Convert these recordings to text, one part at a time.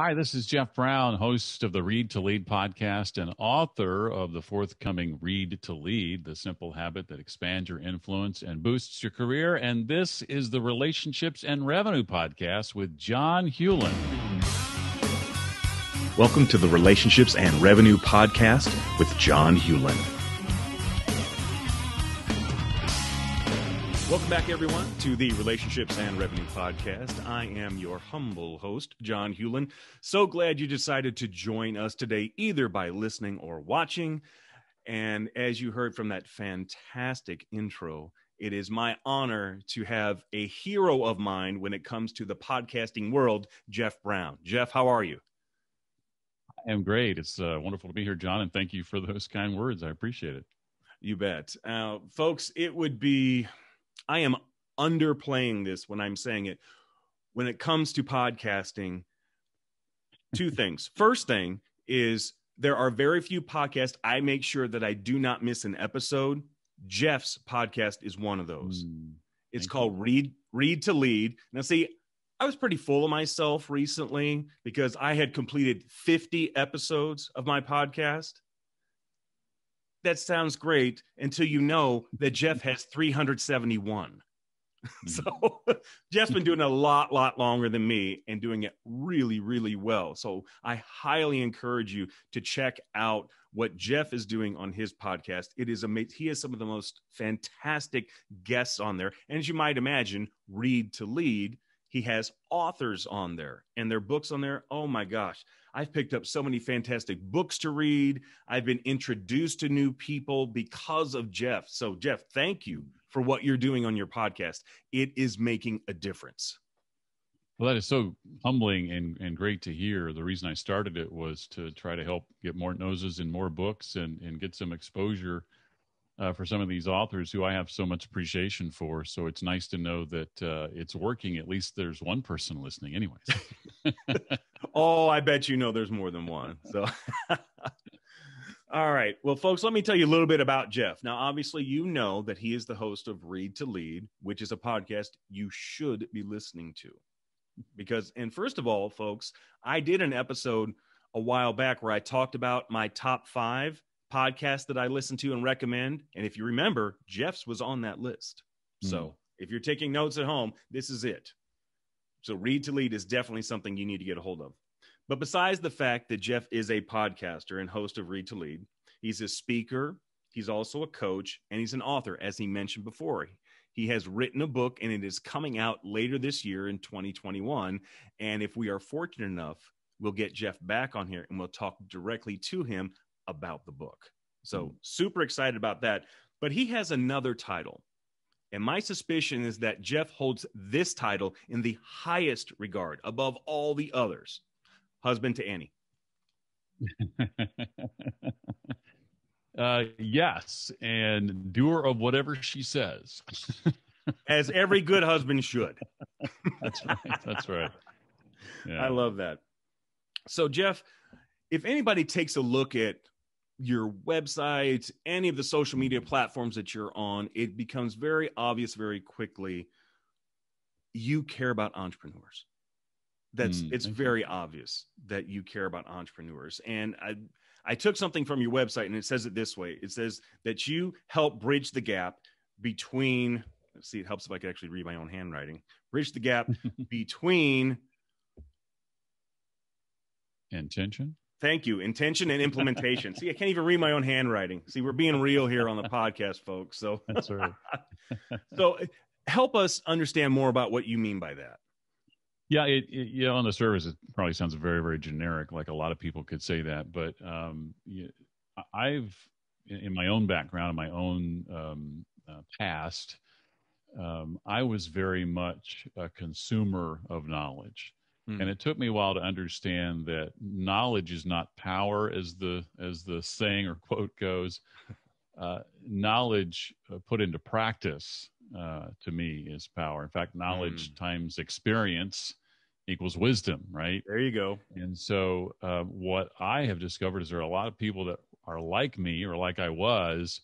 Hi, this is Jeff Brown, host of the Read to Lead podcast and author of the forthcoming Read to Lead, the simple habit that expands your influence and boosts your career. And this is the Relationships and Revenue podcast with John Hulen. Welcome to the Relationships and Revenue podcast with John Hulen. Welcome back, everyone, to the Relationships and Revenue Podcast. I am your humble host, John Hulen. So glad you decided to join us today, either by listening or watching. And as you heard from that fantastic intro, it is my honor to have a hero of mine when it comes to the podcasting world, Jeff Brown. Jeff, how are you? I am great. It's uh, wonderful to be here, John, and thank you for those kind words. I appreciate it. You bet. Uh, folks, it would be I am underplaying this when I'm saying it. When it comes to podcasting, two things. First thing is there are very few podcasts I make sure that I do not miss an episode. Jeff's podcast is one of those. Mm, it's called you. Read Read to Lead. Now see, I was pretty full of myself recently because I had completed 50 episodes of my podcast that sounds great until you know that Jeff has 371. Hmm. so Jeff's been doing a lot, lot longer than me and doing it really, really well. So I highly encourage you to check out what Jeff is doing on his podcast. It is amazing. He has some of the most fantastic guests on there. And as you might imagine, read to lead he has authors on there and their books on there. Oh my gosh. I've picked up so many fantastic books to read. I've been introduced to new people because of Jeff. So, Jeff, thank you for what you're doing on your podcast. It is making a difference. Well, that is so humbling and, and great to hear. The reason I started it was to try to help get more noses in more books and, and get some exposure uh, for some of these authors who I have so much appreciation for. So it's nice to know that uh, it's working. At least there's one person listening, anyways. oh, I bet you know there's more than one. So. All right. Well, folks, let me tell you a little bit about Jeff. Now, obviously, you know that he is the host of Read to Lead, which is a podcast you should be listening to. Because, and first of all, folks, I did an episode a while back where I talked about my top five podcasts that I listen to and recommend. And if you remember, Jeff's was on that list. Mm. So if you're taking notes at home, this is it. So read to lead is definitely something you need to get a hold of. But besides the fact that Jeff is a podcaster and host of Read to Lead, he's a speaker, he's also a coach, and he's an author, as he mentioned before. He has written a book and it is coming out later this year in 2021. And if we are fortunate enough, we'll get Jeff back on here and we'll talk directly to him about the book. So mm. super excited about that. But he has another title. And my suspicion is that Jeff holds this title in the highest regard above all the others husband to Annie. uh, yes. And doer of whatever she says. As every good husband should. that's right. That's right. Yeah. I love that. So, Jeff, if anybody takes a look at your website, any of the social media platforms that you're on, it becomes very obvious very quickly you care about entrepreneurs. That's mm, it's very you. obvious that you care about entrepreneurs. And I I took something from your website and it says it this way. It says that you help bridge the gap between let's see, it helps if I could actually read my own handwriting. Bridge the gap between intention Thank you. Intention and implementation. See, I can't even read my own handwriting. See, we're being real here on the podcast, folks. So that's right. so help us understand more about what you mean by that. Yeah, it, it, you know, on the surface, it probably sounds very, very generic. Like a lot of people could say that, but um, I've, in my own background, in my own um, uh, past, um, I was very much a consumer of knowledge. Mm. And it took me a while to understand that knowledge is not power, as the as the saying or quote goes. Uh, knowledge uh, put into practice uh, to me is power. In fact, knowledge mm. times experience equals wisdom, right? There you go. And so, uh, what I have discovered is there are a lot of people that are like me or like I was,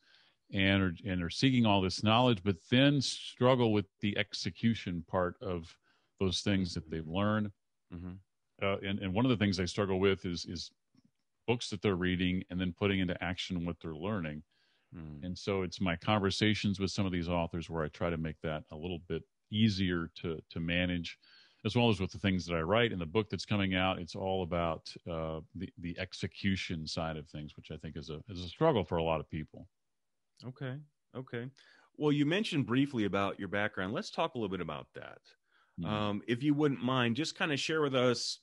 and are, and are seeking all this knowledge, but then struggle with the execution part of those things that they've learned. Mm-hmm. uh, and and one of the things I struggle with is is books that they're reading and then putting into action what they're learning. Mm. And so it's my conversations with some of these authors where I try to make that a little bit easier to to manage as well as with the things that I write and the book that's coming out. It's all about uh, the the execution side of things, which I think is a is a struggle for a lot of people. Okay, okay. Well, you mentioned briefly about your background. Let's talk a little bit about that. Mm-hmm. Um, if you wouldn't mind, just kind of share with us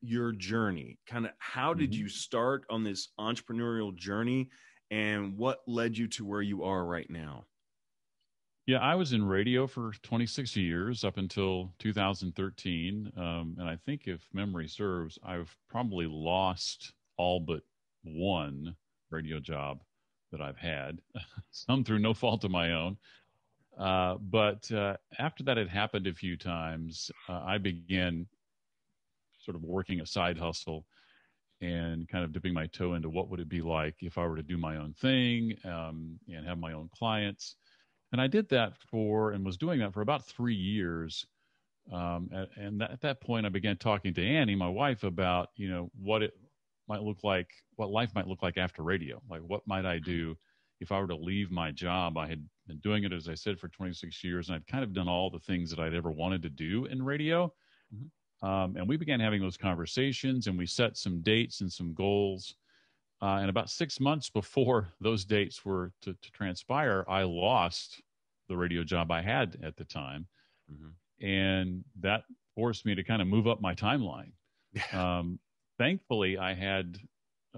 your journey. Kind of how did mm-hmm. you start on this entrepreneurial journey, and what led you to where you are right now? Yeah, I was in radio for 26 years up until 2013. Um, and I think if memory serves, I've probably lost all but one radio job that I've had, some through no fault of my own. Uh, but uh, after that had happened a few times, uh, I began sort of working a side hustle and kind of dipping my toe into what would it be like if I were to do my own thing um, and have my own clients and I did that for and was doing that for about three years. Um, and that, at that point, I began talking to Annie, my wife, about you know what it might look like, what life might look like after radio. Like, what might I do if I were to leave my job? I had been doing it, as I said, for 26 years, and I'd kind of done all the things that I'd ever wanted to do in radio. Mm-hmm. Um, and we began having those conversations, and we set some dates and some goals. Uh, and about six months before those dates were to, to, transpire, I lost the radio job I had at the time. Mm-hmm. And that forced me to kind of move up my timeline. um, thankfully, I had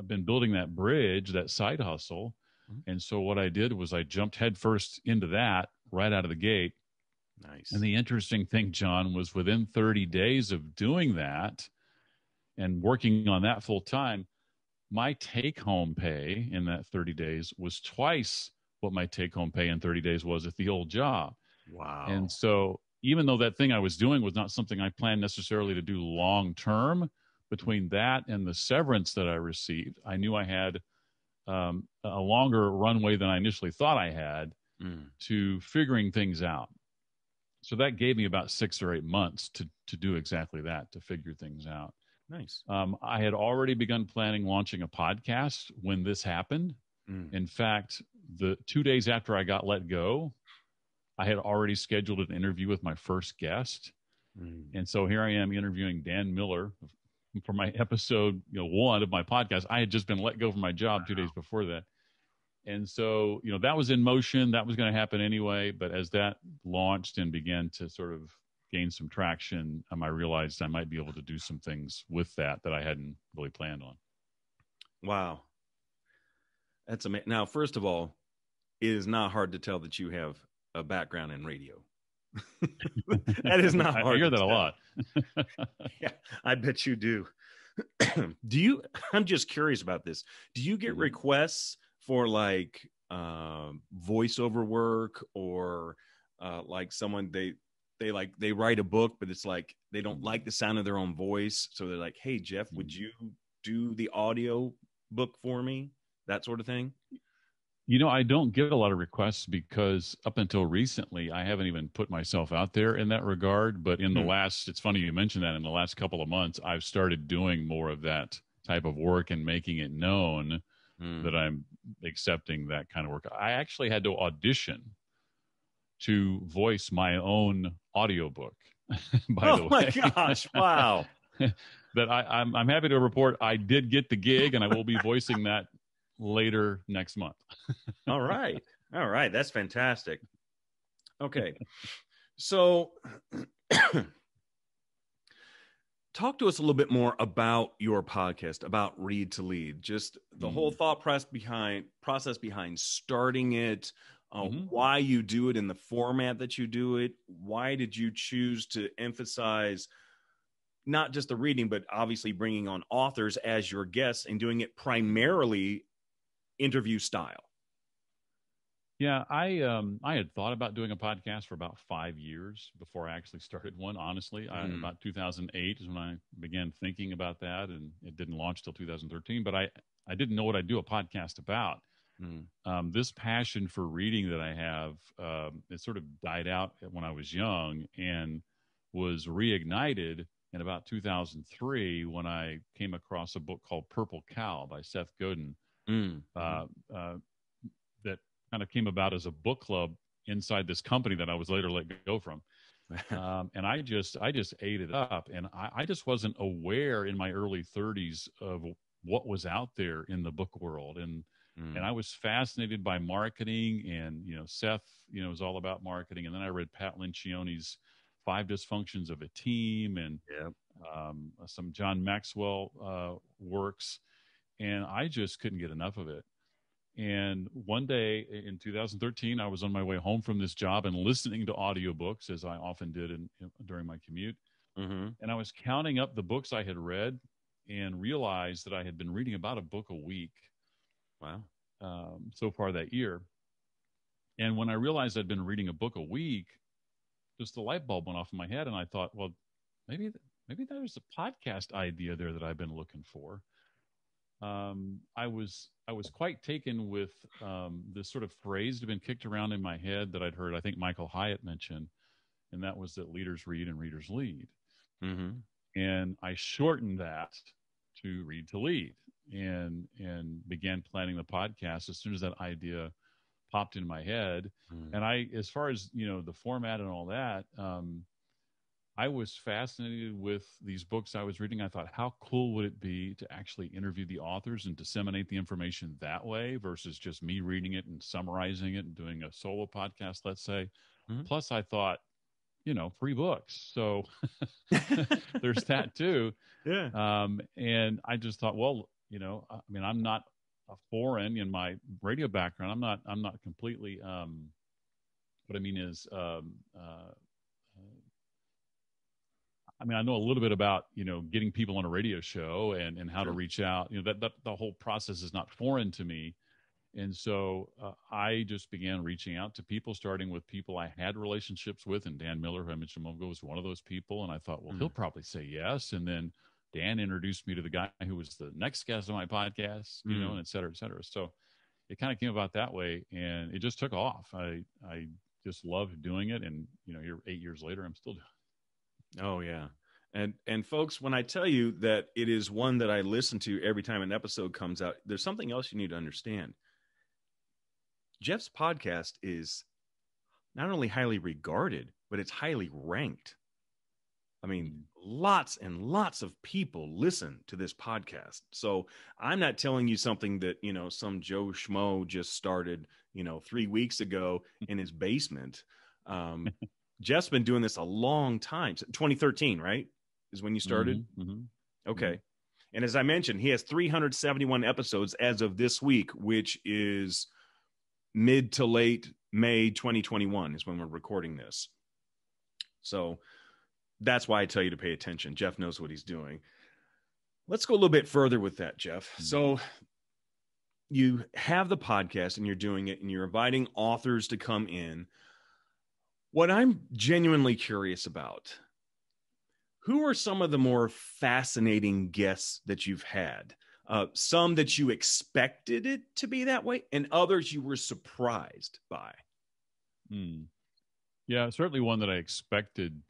been building that bridge, that side hustle. Mm-hmm. And so what I did was I jumped headfirst into that right out of the gate. Nice. And the interesting thing, John, was within 30 days of doing that and working on that full time, my take home pay in that 30 days was twice what my take home pay in 30 days was at the old job. Wow. And so even though that thing I was doing was not something I planned necessarily to do long term, between that and the severance that I received, I knew I had um, a longer runway than I initially thought I had mm. to figuring things out. So that gave me about six or eight months to to do exactly that, to figure things out. Nice. Um, I had already begun planning launching a podcast when this happened. Mm. In fact, the two days after I got let go, I had already scheduled an interview with my first guest. Mm. And so here I am interviewing Dan Miller for my episode, you know, one of my podcast. I had just been let go from my job wow. two days before that. And so, you know, that was in motion. That was going to happen anyway. But as that launched and began to sort of gain some traction, um, I realized I might be able to do some things with that that I hadn't really planned on. Wow. That's amazing. Now, first of all, it is not hard to tell that you have a background in radio. that is not hard. I hear that tell. a lot. yeah, I bet you do. do you? I'm just curious about this. Do you get mm-hmm. requests for like uh, voiceover work or uh, like someone they they like they write a book but it's like they don't like the sound of their own voice so they're like hey jeff would mm. you do the audio book for me that sort of thing you know i don't get a lot of requests because up until recently i haven't even put myself out there in that regard but in the hmm. last it's funny you mentioned that in the last couple of months i've started doing more of that type of work and making it known hmm. that i'm accepting that kind of work i actually had to audition to voice my own audiobook. by oh the way. my gosh! Wow. that I, I'm I'm happy to report I did get the gig, and I will be voicing that later next month. All right. All right. That's fantastic. Okay. So talk to us a little bit more about your podcast, about Read to Lead, just the mm. whole thought process behind process behind starting it, uh, mm-hmm. why you do it in the format that you do it. Why did you choose to emphasize not just the reading, but obviously bringing on authors as your guests and doing it primarily interview style? Yeah, I um I had thought about doing a podcast for about five years before I actually started one. Honestly, mm. I, about 2008 is when I began thinking about that, and it didn't launch till 2013. But I I didn't know what I'd do a podcast about. Mm. Um, this passion for reading that I have, um, it sort of died out when I was young and was reignited in about 2003 when I came across a book called Purple Cow by Seth Godin Mm. uh, uh, that kind of came about as a book club inside this company that I was later let go from. Um, and I just I just ate it up, and I, I just wasn't aware in my early 30s of what was out there in the book world, and Mm. and I was fascinated by marketing, and you know Seth, you know, was all about marketing, and then I read Pat Lencioni's Five Dysfunctions of a Team, and um, some John Maxwell uh, works, and I just couldn't get enough of it. And one day in 2013, I was on my way home from this job and listening to audiobooks, as I often did in, in- during my commute. hmm And I was counting up the books I had read and realized that I had been reading about a book a week Wow. um, so far that year. And when I realized I'd been reading a book a week, just the light bulb went off in my head, and I thought, well, maybe maybe there's a podcast idea there that I've been looking for. Um, I was I was quite taken with um, this sort of phrase that had been kicked around in my head that I'd heard. I think Michael Hyatt mentioned, and that was that leaders read and readers lead hmm and I shortened that to read to lead and and began planning the podcast as soon as that idea popped in my head Mm. and I as far as you know the format and all that um I was fascinated with these books I was reading. I thought, how cool would it be to actually interview the authors and disseminate the information that way versus just me reading it and summarizing it and doing a solo podcast, let's say. Mhm. Plus, I thought, you know, free books. So there's that too. yeah. Um, and I just thought, well, you know, I mean, I'm not a foreign in my radio background. I'm not, I'm not completely, um, what I mean is, um, uh, I mean, I know a little bit about, you know, getting people on a radio show and, and how to reach out, you know, that, that the whole process is not foreign to me. And so uh, I just began reaching out to people, starting with people I had relationships with. And Dan Miller, who I mentioned a moment ago, was one of those people. And I thought, well, Mm. he'll probably say yes. And then Dan introduced me to the guy who was the next guest on my podcast, you know, Mm. and et cetera, et cetera. So it kind of came about that way. And it just took off. I, I just loved doing it. And, you know, here eight years later, I'm still doing Oh yeah. And and folks, when I tell you that it is one that I listen to every time an episode comes out, there's something else you need to understand. Jeff's podcast is not only highly regarded, but it's highly ranked. I mean, lots and lots of people listen to this podcast. So I'm not telling you something that, you know, some Joe Schmo just started, you know, three weeks ago in his basement. Um, Jeff's been doing this a long time. 2013, right? Is when you started. Mhm, mhm. Okay. And as I mentioned, he has 371 episodes as of this week, which is mid to late May 2021 is when we're recording this. So that's why I tell you to pay attention. Jeff knows what he's doing. Let's go a little bit further with that, Jeff. So you have the podcast and you're doing it and you're inviting authors to come in. What I'm genuinely curious about who are some of the more fascinating guests that you've had? Uh, some that you expected it to be that way, and others you were surprised by. Hmm. Yeah, certainly one that I expected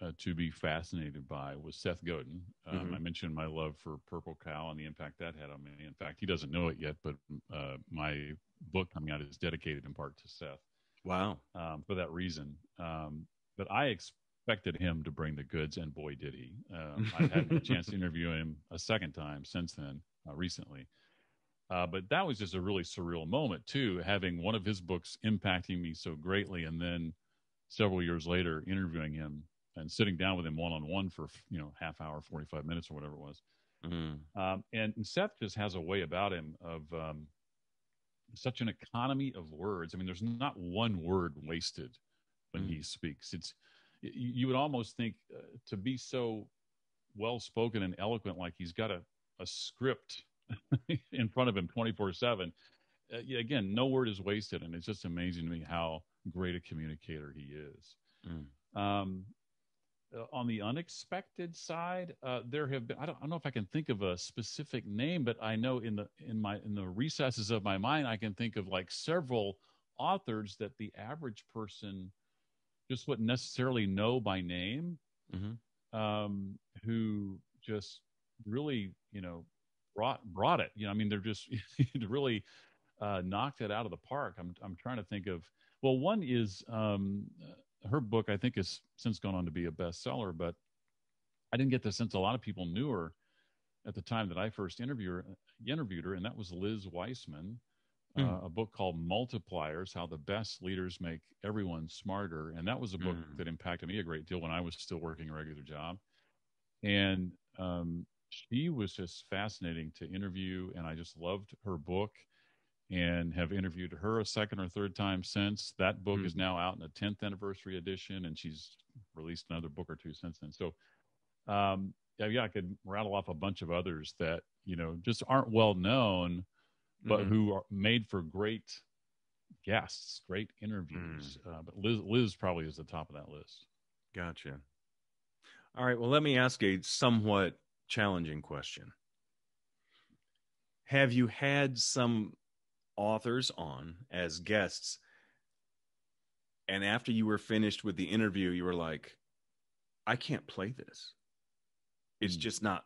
uh, to be fascinated by was Seth Godin. Um, Mhm. I mentioned my love for Purple Cow and the impact that had on me. In fact, he doesn't know it yet, but uh, my book coming out is dedicated in part to Seth Wow. um, for that reason. Um, but I expected him to bring the goods, and boy, did he. Um, I've had a chance to interview him a second time since then, uh, recently. Uh, but that was just a really surreal moment, too, having one of his books impacting me so greatly. And then several years later, interviewing him and sitting down with him one on one for, you know, half hour, 45 minutes or whatever it was. Mhm. Um, and, and Seth just has a way about him of um, such an economy of words. I mean, there's not one word wasted when Mm. he speaks. It's you would almost think uh, to be so well spoken and eloquent, like he's got a, a script in front of him 24 seven. Uh, yeah, again, no word is wasted, and it's just amazing to me how great a communicator he is. Mm. Um, uh, on the unexpected side, uh, there have been I don't, I don't know if I can think of a specific name, but I know in the in my in the recesses of my mind I can think of like several authors that the average person just wouldn't necessarily know by name. Mhm. um, who just really, you know, brought brought it. You know, I mean, they're just really uh, knocked it out of the park. I'm I'm trying to think of. Well, one is um, her book. I think has since gone on to be a bestseller, but I didn't get the sense a lot of people knew her at the time that I first interviewed her, interviewed her and that was Liz Wiseman. Uh, mm. a book called Multipliers How the Best Leaders Make Everyone Smarter. And that was a book mm. that impacted me a great deal when I was still working a regular job. And um, she was just fascinating to interview. And I just loved her book and have interviewed her a second or third time since. That book mm. is now out in the 10th anniversary edition, and she's released another book or two since then. So, um, yeah, yeah, I could rattle off a bunch of others that you know just aren't well known, but mm-hmm. who are made for great guests, great interviews. Mm. Uh, but Liz, Liz probably is the top of that list. Gotcha. All right. Well, let me ask a somewhat challenging question. Have you had some authors on as guests, and after you were finished with the interview, you were like, "I can't play this." It's hmm. just not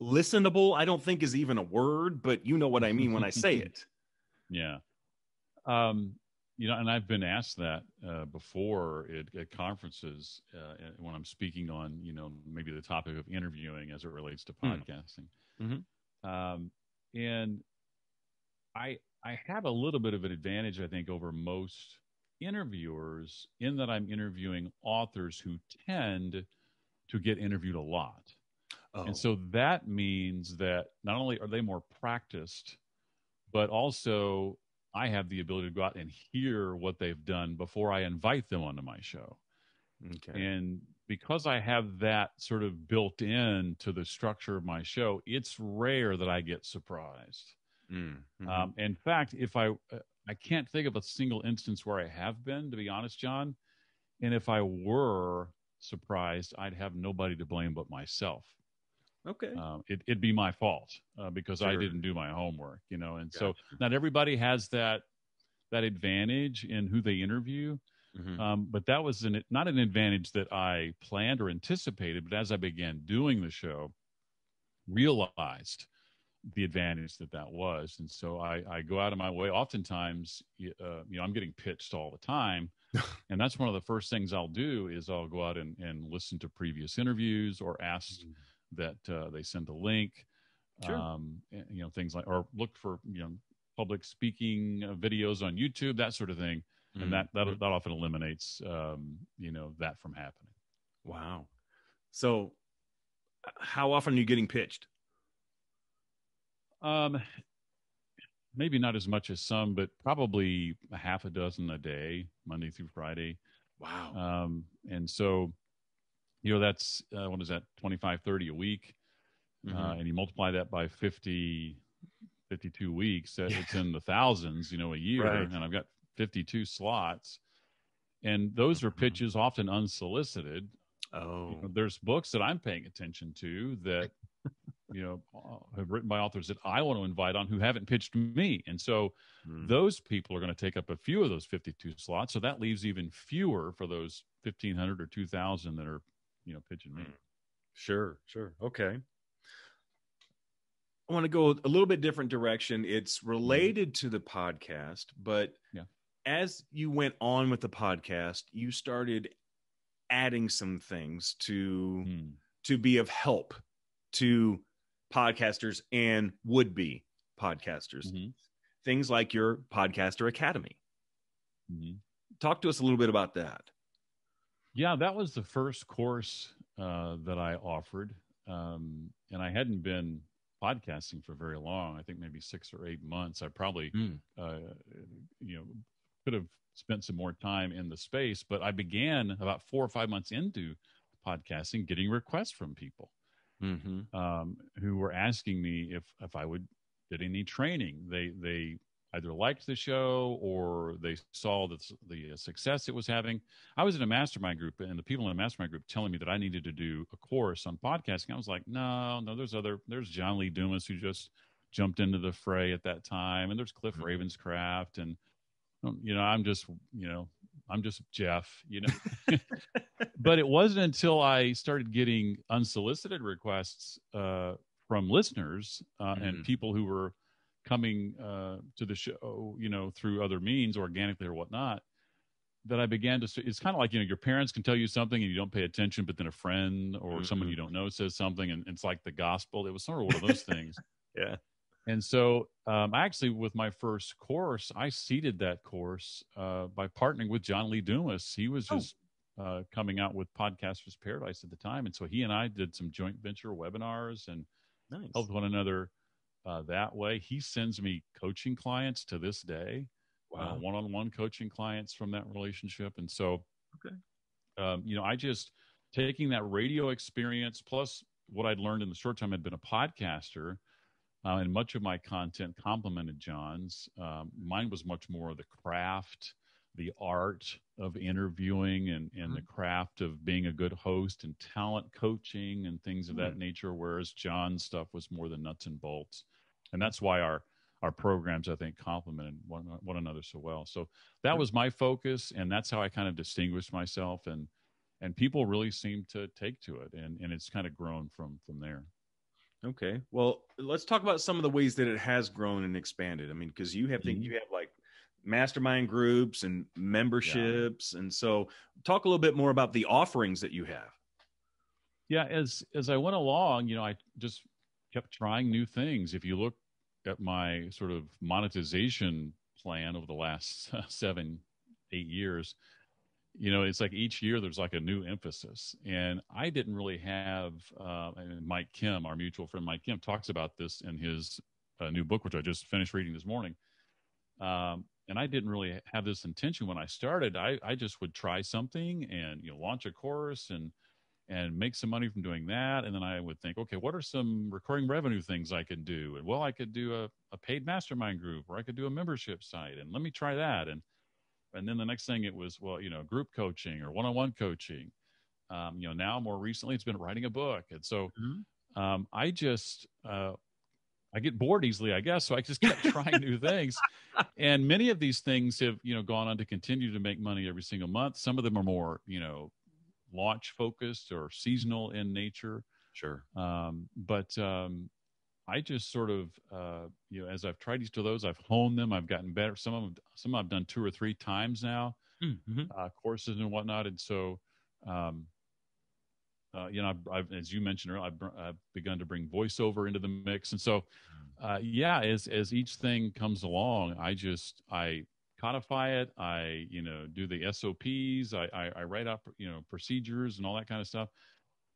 listenable. I don't think is even a word, but you know what I mean when I say it. Yeah. Um, you know, and I've been asked that uh, before at, at conferences uh, when I'm speaking on, you know, maybe the topic of interviewing as it relates to hmm. podcasting. Mm-hmm. Um, and I I have a little bit of an advantage, I think, over most interviewers in that I'm interviewing authors who tend to get interviewed a lot. Oh. And so that means that not only are they more practiced, but also I have the ability to go out and hear what they've done before I invite them onto my show. Okay. And because I have that sort of built in to the structure of my show, it's rare that I get surprised. Mm-hmm. Um, in fact, if I uh, I can't think of a single instance where I have been, to be honest, John. And if I were, surprised, I'd have nobody to blame but myself. Okay. Um, it, would be my fault uh, because sure. I didn't do my homework, you know. And gotcha. so not everybody has that that advantage in who they interview. Mm-hmm. Um, but that was an, not an advantage that I planned or anticipated. But as I began doing the show, realized the advantage that that was. And so I, I go out of my way. Oftentimes, uh, you know, I'm getting pitched all the time. and that's one of the first things I'll do is I'll go out and, and listen to previous interviews or ask mm-hmm. that uh, they send a link. Sure. Um, you know, things like, or look for, you know, public speaking uh, videos on YouTube, that sort of thing. Mm-hmm. And that, that, that often eliminates, um, you know, that from happening. Wow. So how often are you getting pitched? Um, maybe not as much as some, but probably a half a dozen a day, Monday through Friday. Wow. Um, and so, you know, that's, uh, what is that, 25, 30 a week. Mm-hmm. Uh, and you multiply that by 50, 52 weeks, that it's in the thousands, you know, a year. Right. And I've got 52 slots. And those are mm-hmm. pitches often unsolicited. Oh, you know, there's books that I'm paying attention to that you know uh, have written by authors that I want to invite on who haven't pitched me, and so mm. those people are going to take up a few of those 52 slots. So that leaves even fewer for those 1500 or 2000 that are you know pitching me. Hmm. Sure, sure, okay. I want to go a little bit different direction. It's hmm. related to the podcast, but yeah. as you went on with the podcast, you started adding some things to mm. to be of help to podcasters and would be podcasters. Mm-hmm. Things like your Podcaster Academy. Mm-hmm. Talk to us a little bit about that. Yeah, that was the first course uh, that I offered. Um, and I hadn't been podcasting for very long. I think maybe six or eight months. I probably, mm. uh, you know, could have spent some more time in the space, but I began about four or five months into podcasting, getting requests from people mm-hmm. um, who were asking me if if I would did any training. They they either liked the show or they saw the the success it was having. I was in a mastermind group, and the people in the mastermind group telling me that I needed to do a course on podcasting. I was like, no, no. There's other. There's John Lee Dumas who just jumped into the fray at that time, and there's Cliff mm-hmm. Ravenscraft, and you know, I'm just you know I'm just Jeff, you know. but it wasn't until I started getting unsolicited requests uh, from listeners uh, mm-hmm. and people who were coming uh, to the show, you know, through other means, organically or whatnot, that I began to. It's kind of like you know, your parents can tell you something and you don't pay attention, but then a friend or mm-hmm. someone you don't know says something, and it's like the gospel. It was sort of one of those things. yeah. And so, um, actually, with my first course, I seeded that course uh, by partnering with John Lee Dumas. He was oh. just oh. uh, coming out with Podcasters Paradise at the time, and so he and I did some joint venture webinars and nice. helped one another uh, that way. He sends me coaching clients to this day, uh, wow. one-on-one coaching clients from that relationship, and so, okay. um, you know, I just taking that radio experience plus what I'd learned in the short time I'd been a podcaster uh, and much of my content complemented John's. Um, mine was much more of the craft, the art of interviewing, and, and mm-hmm. the craft of being a good host and talent coaching and things of mm-hmm. that nature. Whereas John's stuff was more the nuts and bolts, and that's why our our programs I think complemented one, one another so well. So that was my focus, and that's how I kind of distinguished myself and and people really seem to take to it and and it's kind of grown from from there Okay. Well, let's talk about some of the ways that it has grown and expanded. I mean, because you have mm-hmm. you have like mastermind groups and memberships, yeah. and so talk a little bit more about the offerings that you have. Yeah, as as I went along, you know, I just kept trying new things. If you look at my sort of monetization plan over the last seven, eight years, you know it's like each year there's like a new emphasis. And i didn't really have uh, and mike kim our mutual friend mike kim talks about this in his uh, new book which i just finished reading this morning. Um, and i didn't really have this intention when i started. I, I just would try something and you know launch a course and and make some money from doing that. And then i would think okay what are some recurring revenue things i could do? And well i could do a, a paid mastermind group or i could do a membership site and let me try that. And and then the next thing it was well you know group coaching or one-on-one coaching. Um, you know now more recently it's been writing a book. And so mm-hmm. um, i just uh, i get bored easily i guess. So i just kept trying new things. And many of these things have you know gone on to continue to make money every single month. Some of them are more you know launch focused or seasonal in nature. Sure. Um, but um, I just sort of, uh, you know, as I've tried each of those, I've honed them. I've gotten better. Some of them, some I've done two or three times now, mm-hmm. uh, courses and whatnot. And so, um, uh, you know, I've, I've, as you mentioned earlier, I've, I've, begun to bring voiceover into the mix. And so, uh, yeah, as as each thing comes along, I just I codify it. I you know do the SOPs. I, I, I write up you know procedures and all that kind of stuff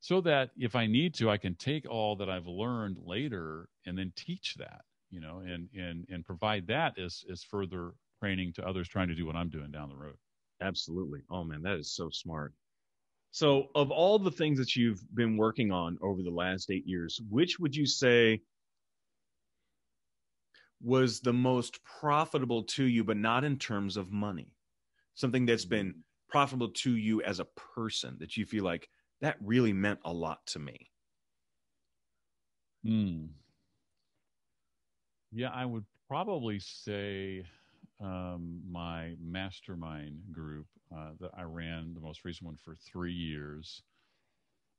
so that if I need to, I can take all that I've learned later and then teach that, you know, and and and provide that as as further training to others trying to do what I'm doing down the road. Absolutely. Oh man, that is so smart. So, of all the things that you've been working on over the last eight years, which would you say was the most profitable to you, but not in terms of money? Something that's been profitable to you as a person that you feel like that really meant a lot to me. Hmm. Yeah, I would probably say um, my mastermind group uh, that I ran, the most recent one for three years,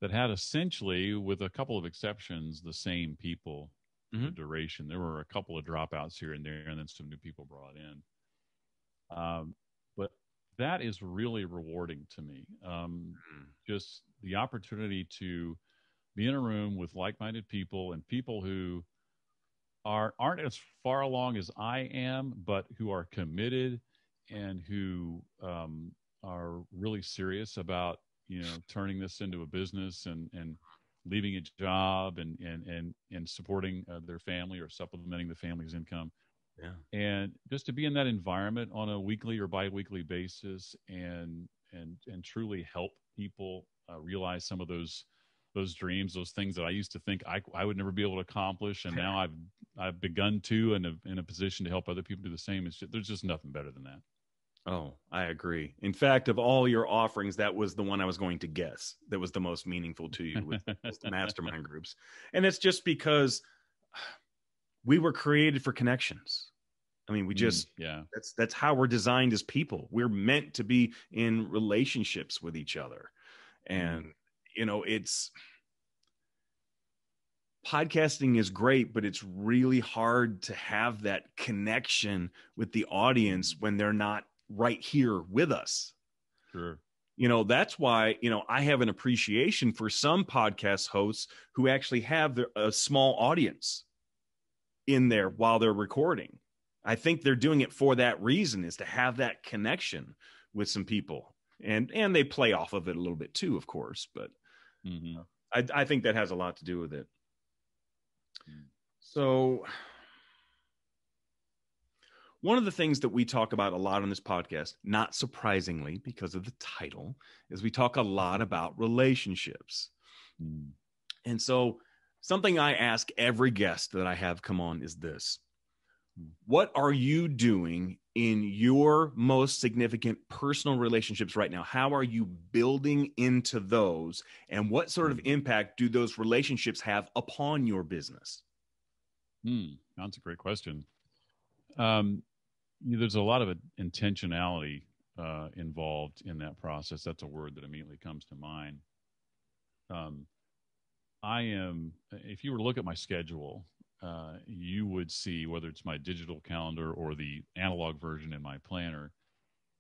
that had essentially, with a couple of exceptions, the same people mm-hmm. the duration. There were a couple of dropouts here and there, and then some new people brought in. Um, that is really rewarding to me. Um, mm. Just the opportunity to be in a room with like-minded people and people who are aren't as far along as I am, but who are committed and who um, are really serious about you know turning this into a business and and leaving a job and and and and supporting uh, their family or supplementing the family's income. Yeah. And just to be in that environment on a weekly or biweekly basis and and and truly help people uh, realize some of those those dreams, those things that I used to think I, I would never be able to accomplish, and now I've I've begun to, and in a position to help other people do the same. It's just, there's just nothing better than that. Oh, I agree. In fact, of all your offerings, that was the one I was going to guess that was the most meaningful to you with the mastermind groups, and it's just because we were created for connections. I mean, we just Mm, yeah. that's that's how we're designed as people. We're meant to be in relationships with each other. And you know, it's podcasting is great, but it's really hard to have that connection with the audience when they're not right here with us. Sure. You know, that's why, you know, I have an appreciation for some podcast hosts who actually have their, a small audience in there while they're recording. I think they're doing it for that reason is to have that connection with some people. And and they play off of it a little bit too, of course, but hmm I, I think that has a lot to do with it. Mm. So, one of the things that we talk about a lot on this podcast, not surprisingly because of the title, is we talk a lot about relationships. Mm. And so, something I ask every guest that I have come on is this What are you doing in your most significant personal relationships right now? How are you building into those? And what sort of impact do those relationships have upon your business? Hmm, that's a great question. Um, you know, there's a lot of intentionality uh, involved in that process. That's a word that immediately comes to mind. Um, I am, if you were to look at my schedule, uh, you would see whether it's my digital calendar or the analog version in my planner,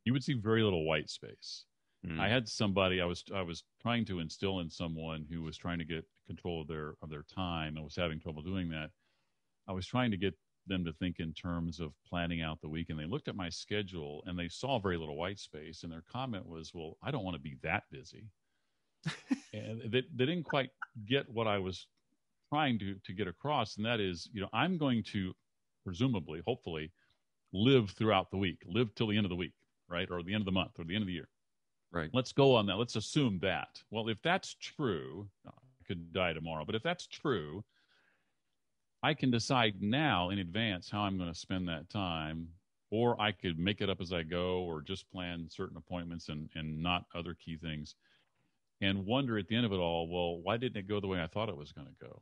you would see very little white space. I had somebody I was I was trying to instill in someone who was trying to get control of their of their time and was having trouble doing that. I was trying to get them to think in terms of planning out the week and they looked at my schedule and they saw very little white space and their comment was, "Well, I don't want to be that busy." and they, they didn't quite get what I was trying to to get across and that is, you know, I'm going to presumably, hopefully live throughout the week, live till the end of the week, right? Or the end of the month or the end of the year. Right. Let's go on that. Let's assume that. Well, if that's true, oh, I could die tomorrow, but if that's true, I can decide now in advance how I'm going to spend that time, or I could make it up as I go, or just plan certain appointments and, and not other key things, and wonder at the end of it all, well, why didn't it go the way I thought it was going to go?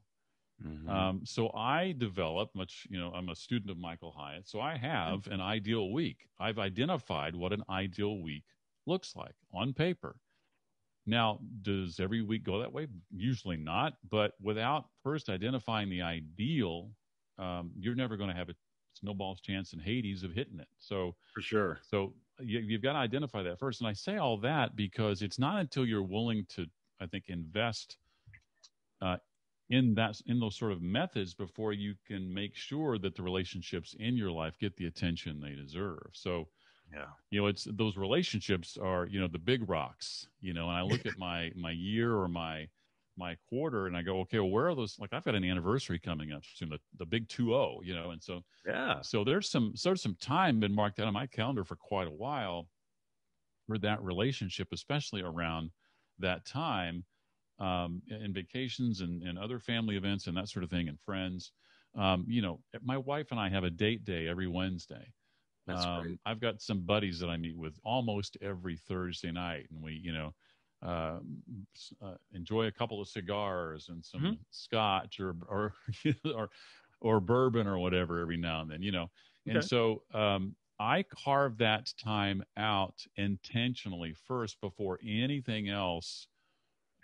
Mhm. Um, so I develop much, you know, I'm a student of Michael Hyatt. So I have an ideal week. I've identified what an ideal week looks like on paper. Now, does every week go that way? Usually not. But without first identifying the ideal, um, you're never going to have a snowball's chance in Hades of hitting it. So, For sure. so you, you've got to identify that first. And I say all that because it's not until you're willing to, I think, invest uh, in that in those sort of methods before you can make sure that the relationships in your life get the attention they deserve. So, Yeah. you know, it's those relationships are you know the big rocks. You know, and I look at my my year or my my quarter and I go, okay, well, where are those? Like, I've got an anniversary coming up soon, the, the big two zero. You know, and so Yeah. so there's some sort of some time been marked out on my calendar for quite a while for that relationship, especially around that time, um, and vacations and, and other family events and that sort of thing and friends. Um, you know, my wife and I have a date day every Wednesday. That's um. I've got some buddies that I meet with almost every Thursday night, and we, you know, uh, uh, enjoy a couple of cigars and some Mhm. scotch or or or or bourbon or whatever every now and then, you know. And so um, I carve that time out intentionally first before anything else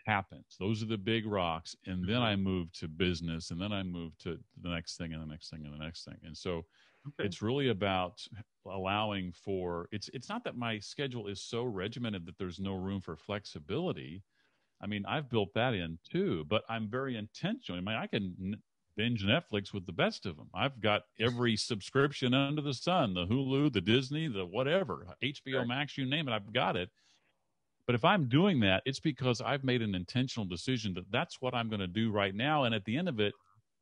happens. Those are the big rocks, and then Mhm. I move to business, and then I move to the next thing, and the next thing, and the next thing. And so Okay. it's really about allowing for it's it's not that my schedule is so regimented that there's no room for flexibility i mean i've built that in too but i'm very intentional i mean i can binge netflix with the best of them i've got every subscription under the sun the hulu the disney the whatever hbo max you name it i've got it but if i'm doing that it's because i've made an intentional decision that that's what i'm going to do right now and at the end of it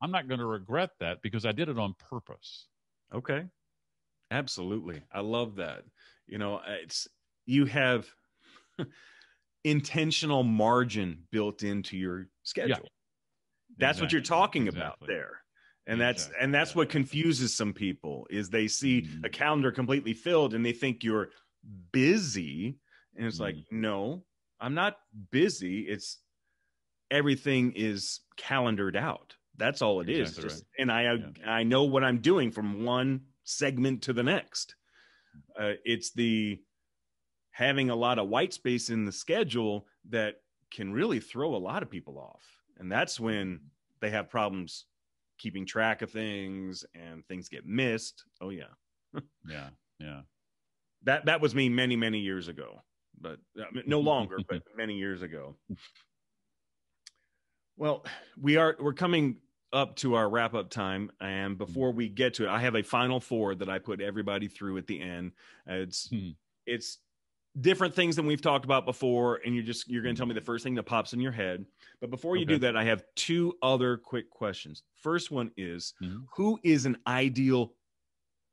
i'm not going to regret that because i did it on purpose Okay. Absolutely. I love that. You know, it's you have intentional margin built into your schedule. Yeah. That's what you're Exactly. talking about there. And that's Exactly. and that's what confuses some people is they see Mhm. a calendar completely filled and they think you're busy and it's like Mm-hmm. no, I'm not busy. It's everything is calendared out. That's all it is. Exactly Just and I Yeah. I know what I'm doing from one segment to the next. Uh, it's the having a lot of white space in the schedule that can really throw a lot of people off. And that's when they have problems keeping track of things and things get missed. Oh yeah. yeah. Yeah. That that was me many many years ago, but I mean, no longer, but many years ago. Well, we are we're coming up to our wrap up time, and before we get to it, I have a final four that I put everybody through at the end. It's hmm. it's different things than we've talked about before, and you're just you're going to tell me the first thing that pops in your head. But before you okay. do that, I have two other quick questions. First one is, mm-hmm. who is an ideal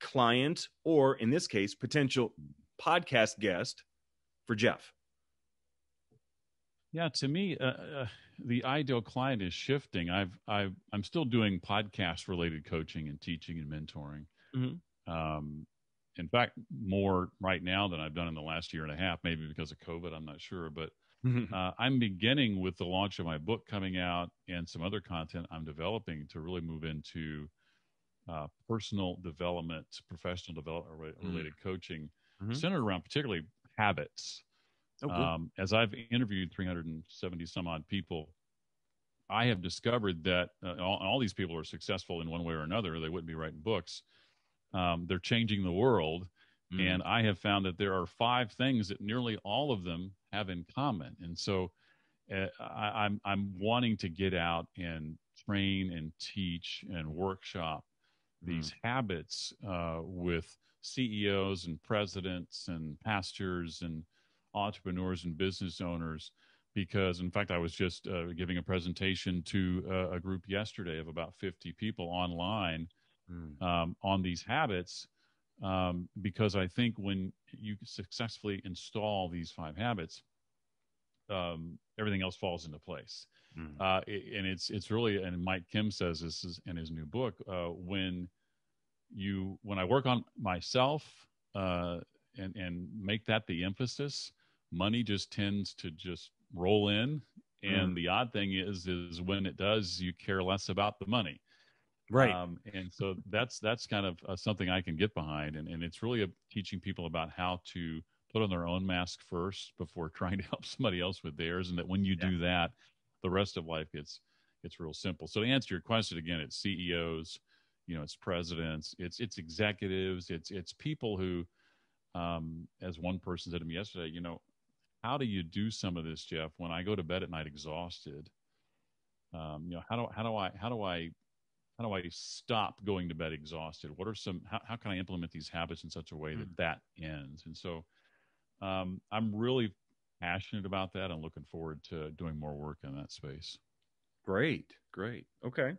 client, or in this case, potential podcast guest for Jeff? Yeah, to me, uh, uh, the ideal client is shifting. I've, I've, I'm still doing podcast related coaching and teaching and mentoring. Mm-hmm. Um, in fact, more right now than I've done in the last year and a half, maybe because of COVID, I'm not sure. But mm-hmm. uh, I'm beginning with the launch of my book coming out and some other content I'm developing to really move into uh, personal development, professional development related mm-hmm. coaching, mm-hmm. centered around particularly habits. Oh, um, as I've interviewed 370 some odd people, I have discovered that uh, all, all, these people are successful in one way or another. They wouldn't be writing books. Um, they're changing the world. Mm. And I have found that there are five things that nearly all of them have in common. And so uh, I, I'm, I'm wanting to get out and train and teach and workshop these mm. habits uh, with CEOs and presidents and pastors and entrepreneurs and business owners because in fact i was just uh, giving a presentation to uh, a group yesterday of about 50 people online mm. um, on these habits um, because i think when you successfully install these five habits um, everything else falls into place mm. uh, it, and it's it's really and mike kim says this is in his new book uh, when you when i work on myself uh, and and make that the emphasis money just tends to just roll in. And mm. the odd thing is is when it does you care less about the money. Right. Um, and so that's that's kind of uh, something i can get behind. And, and it's really a, teaching people about how to put on their own mask first before trying to help somebody else with theirs and that when you yeah. do that the rest of life gets it's real simple. So to answer your question again it's ceos you know it's presidents it's it's executives it's it's people who um, as one person said to me yesterday you know how do you do some of this, Jeff? When I go to bed at night exhausted, um, you know, how do how do I how do I how do I stop going to bed exhausted? What are some how, how can I implement these habits in such a way that mm. that ends? And so, um, I'm really passionate about that and looking forward to doing more work in that space. Great, great. Okay.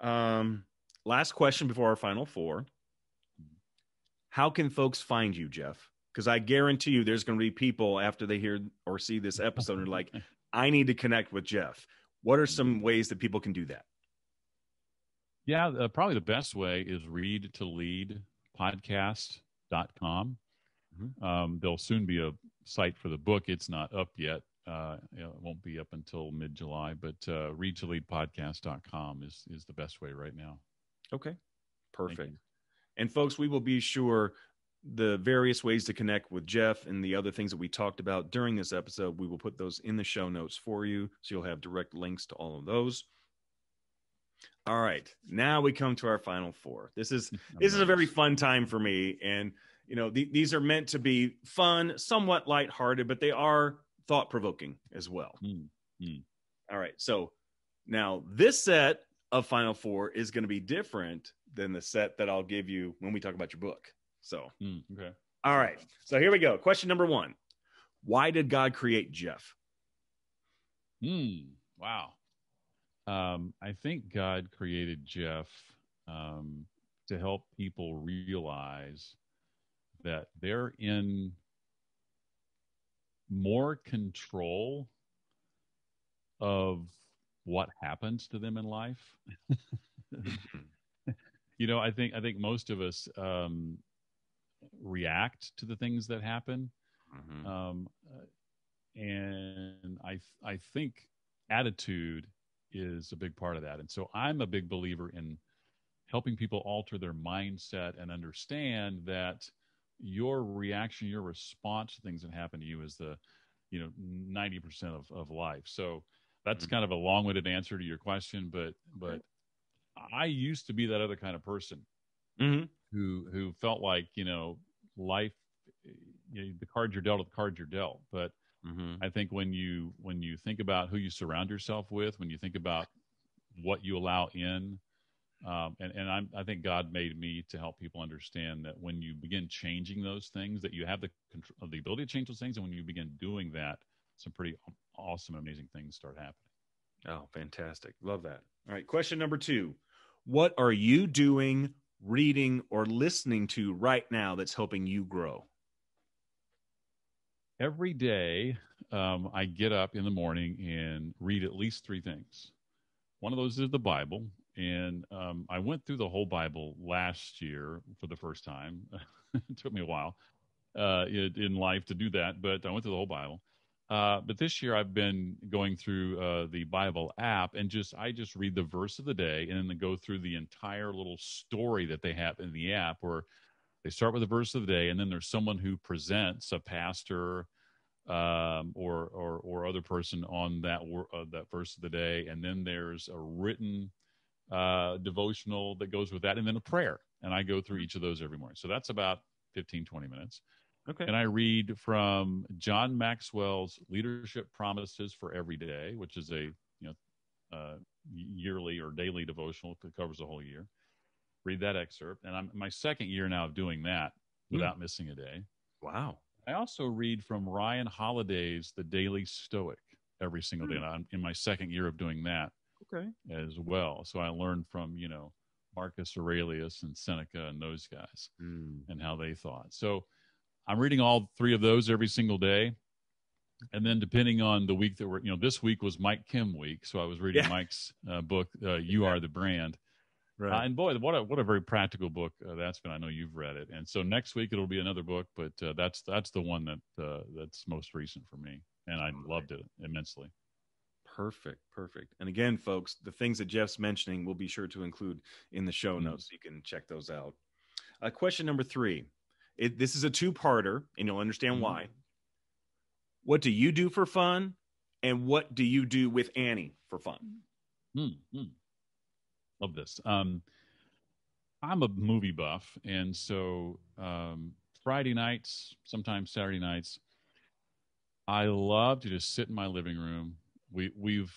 Um, last question before our final four. How can folks find you, Jeff? because I guarantee you there's going to be people after they hear or see this episode and are like, I need to connect with Jeff. What are some ways that people can do that? Yeah, uh, probably the best way is read to lead podcast.com. Mm-hmm. Um, there'll soon be a site for the book. It's not up yet. Uh, it won't be up until mid July, but uh, read to lead podcast.com is, is the best way right now. Okay, perfect. And folks, we will be sure the various ways to connect with Jeff and the other things that we talked about during this episode, we will put those in the show notes for you. So you'll have direct links to all of those. All right. Now we come to our final four. This is this is a very fun time for me. And you know, th- these are meant to be fun, somewhat lighthearted, but they are thought provoking as well. Mm-hmm. All right. So now this set of final four is going to be different than the set that I'll give you when we talk about your book. So, mm, okay. All right. So here we go. Question number one Why did God create Jeff? Hmm. Wow. Um, I think God created Jeff um, to help people realize that they're in more control of what happens to them in life. you know, I think I think most of us um, react to the things that happen. Mm-hmm. Um, and I I think attitude is a big part of that. And so I'm a big believer in helping people alter their mindset and understand that your reaction, your response to things that happen to you is the, you know, 90% of, of life. So that's mm-hmm. kind of a long-winded answer to your question, but, but I used to be that other kind of person mm-hmm. who, who felt like, you know, life, you know, the cards you're dealt, the cards you're dealt. But mm-hmm. I think when you, when you think about who you surround yourself with, when you think about what you allow in, um, and and I'm, I think God made me to help people understand that when you begin changing those things, that you have the control, the ability to change those things, and when you begin doing that, some pretty awesome, amazing things start happening. Oh, fantastic! Love that. All right, question number two: What are you doing, reading, or listening to right now that's helping you grow? Every day, um, I get up in the morning and read at least three things. One of those is the Bible and um, I went through the whole Bible last year for the first time. it took me a while uh, in life to do that, but I went through the whole Bible. Uh, but this year I've been going through uh, the Bible app and just I just read the verse of the day and then go through the entire little story that they have in the app where they start with the verse of the day and then there's someone who presents a pastor um, or or or other person on that uh, that verse of the day and then there's a written uh, devotional that goes with that, and then a prayer. And I go through each of those every morning. So that's about 15, 20 minutes. Okay. And I read from John Maxwell's Leadership Promises for Every Day, which is a you know uh, yearly or daily devotional that covers the whole year. Read that excerpt, and I'm my second year now of doing that hmm. without mm. missing a day. Wow. I also read from Ryan Holiday's The Daily Stoic every single mm. day. And I'm in my second year of doing that okay. as well. So I learned from, you know, Marcus Aurelius and Seneca and those guys mm. and how they thought. So I'm reading all three of those every single day. And then depending on the week that we're, you know, this week was Mike Kim week. So I was reading yeah. Mike's uh, book, uh, You Are the Brand. Right. Uh, and boy, what a what a very practical book uh, that's been. I know you've read it, and so next week it'll be another book, but uh, that's that's the one that uh, that's most recent for me, and I loved it immensely. Perfect, perfect. And again, folks, the things that Jeff's mentioning we'll be sure to include in the show mm-hmm. notes so you can check those out. Uh, question number three. It, this is a two-parter, and you'll understand mm-hmm. why. What do you do for fun, and what do you do with Annie for fun? Mm-hmm. Love this. Um, I'm a movie buff, and so um, Friday nights, sometimes Saturday nights, I love to just sit in my living room we we've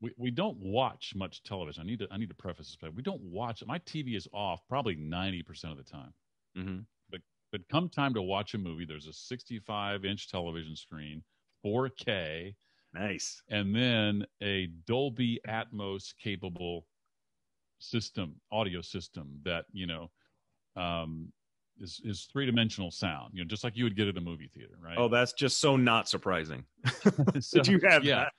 we, we don't watch much television. I need to I need to preface this, but we don't watch. My TV is off probably ninety percent of the time. Mm-hmm. But come time to watch a movie, there's a 65 inch television screen, 4K, nice, and then a Dolby Atmos capable system, audio system that you know um, is is three dimensional sound. You know, just like you would get at a movie theater, right? Oh, that's just so not surprising. so, you have yeah. that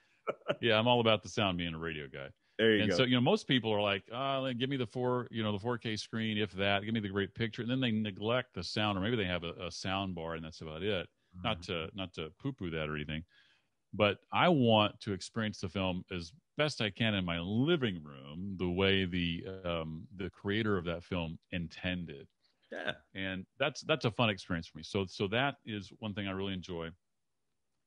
yeah, I'm all about the sound being a radio guy. There you and go. so, you know, most people are like, oh, give me the four, you know, the 4K screen, if that, give me the great picture. And then they neglect the sound, or maybe they have a, a sound bar and that's about it. Mm-hmm. Not to, not to poo poo that or anything, but I want to experience the film as best I can in my living room, the way the, um, the creator of that film intended. Yeah. And that's, that's a fun experience for me. So, so that is one thing I really enjoy.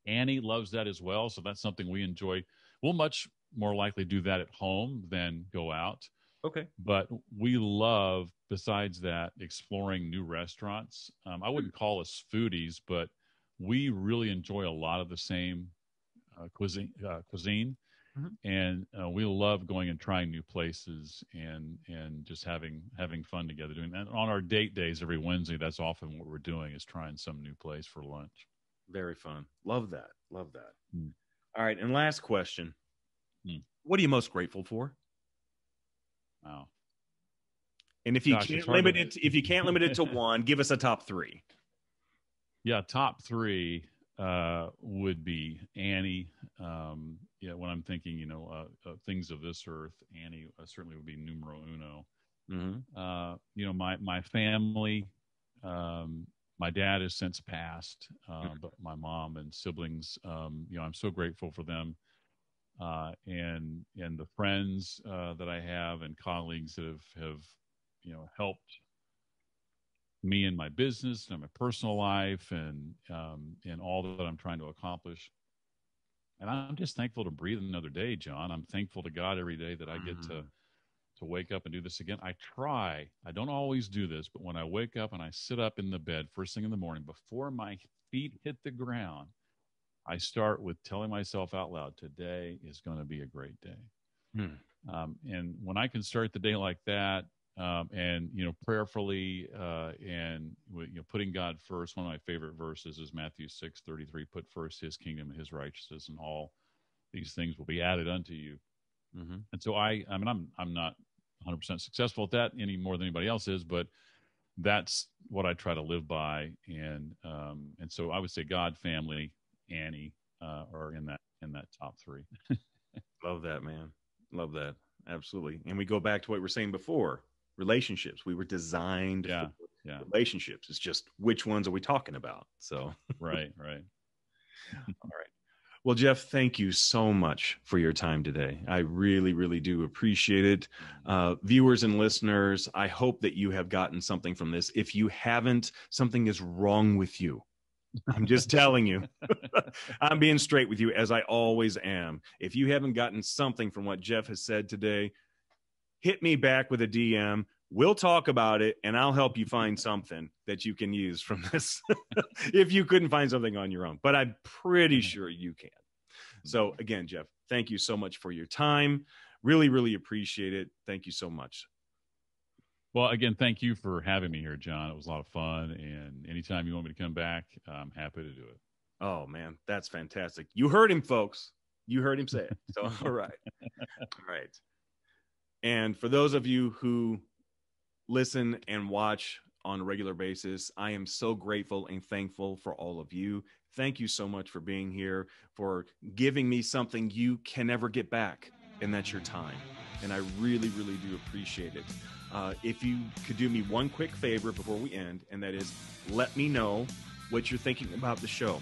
Annie loves that as well. So that's something we enjoy. We'll much more likely do that at home than go out. Okay. But we love, besides that, exploring new restaurants. Um, I wouldn't call us foodies, but we really enjoy a lot of the same uh, cuisine. Uh, cuisine. Mm-hmm. And uh, we love going and trying new places and and just having having fun together doing that. On our date days every Wednesday, that's often what we're doing is trying some new place for lunch. Very fun. Love that. Love that. Mm. All right. And last question. Mm. What are you most grateful for? Wow. And if you Gosh, can't limit to... it, if you can't limit it to one, give us a top three. Yeah, top three uh, would be Annie. Um, yeah, when I'm thinking, you know, uh, uh, things of this earth, Annie uh, certainly would be numero uno. Mm-hmm. Uh, you know, my my family, um, my dad has since passed, uh, but my mom and siblings, um, you know, I'm so grateful for them and and the friends uh, that I have and colleagues that have have you know helped me in my business and my personal life and um, and all that I'm trying to accomplish. And I'm just thankful to breathe another day, John. I'm thankful to God every day that I get to Mm. to wake up and do this again. I try. I don't always do this, but when I wake up and I sit up in the bed first thing in the morning before my feet hit the ground, I start with telling myself out loud, "Today is going to be a great day." Hmm. Um, and when I can start the day like that, um, and you know, prayerfully, uh, and you know, putting God first. One of my favorite verses is Matthew six thirty three. Put first His kingdom and His righteousness, and all these things will be added unto you. Mm-hmm. And so I, I mean, I'm I'm not 100 percent successful at that any more than anybody else is, but that's what I try to live by. And um, and so I would say God, family, Annie uh, are in that in that top three. Love that, man. Love that. Absolutely. And we go back to what we were saying before relationships. We were designed Yeah, for yeah. relationships. It's just which ones are we talking about? So, right, right. all right. Well, Jeff, thank you so much for your time today. I really, really do appreciate it. Uh, viewers and listeners, I hope that you have gotten something from this. If you haven't, something is wrong with you. I'm just telling you. I'm being straight with you as I always am. If you haven't gotten something from what Jeff has said today, hit me back with a DM. We'll talk about it and I'll help you find something that you can use from this if you couldn't find something on your own. But I'm pretty mm-hmm. sure you can. Mm-hmm. So, again, Jeff, thank you so much for your time. Really, really appreciate it. Thank you so much. Well, again, thank you for having me here, John. It was a lot of fun, and anytime you want me to come back, I'm happy to do it. Oh, man, that's fantastic. You heard him, folks. You heard him say it. So, all right. All right. And for those of you who listen and watch on a regular basis, I am so grateful and thankful for all of you. Thank you so much for being here, for giving me something you can never get back, and that's your time. And I really, really do appreciate it. Uh, if you could do me one quick favor before we end, and that is let me know what you're thinking about the show.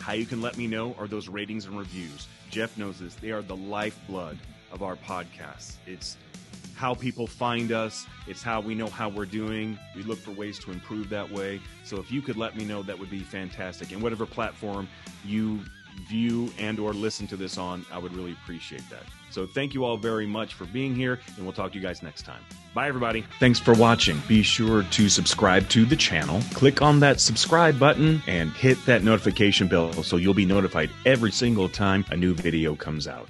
How you can let me know are those ratings and reviews. Jeff knows this. They are the lifeblood of our podcast. It's how people find us. It's how we know how we're doing. We look for ways to improve that way. So if you could let me know, that would be fantastic. And whatever platform you view and or listen to this on, I would really appreciate that. So thank you all very much for being here, and we'll talk to you guys next time. Bye, everybody. Thanks for watching. Be sure to subscribe to the channel. Click on that subscribe button and hit that notification bell so you'll be notified every single time a new video comes out.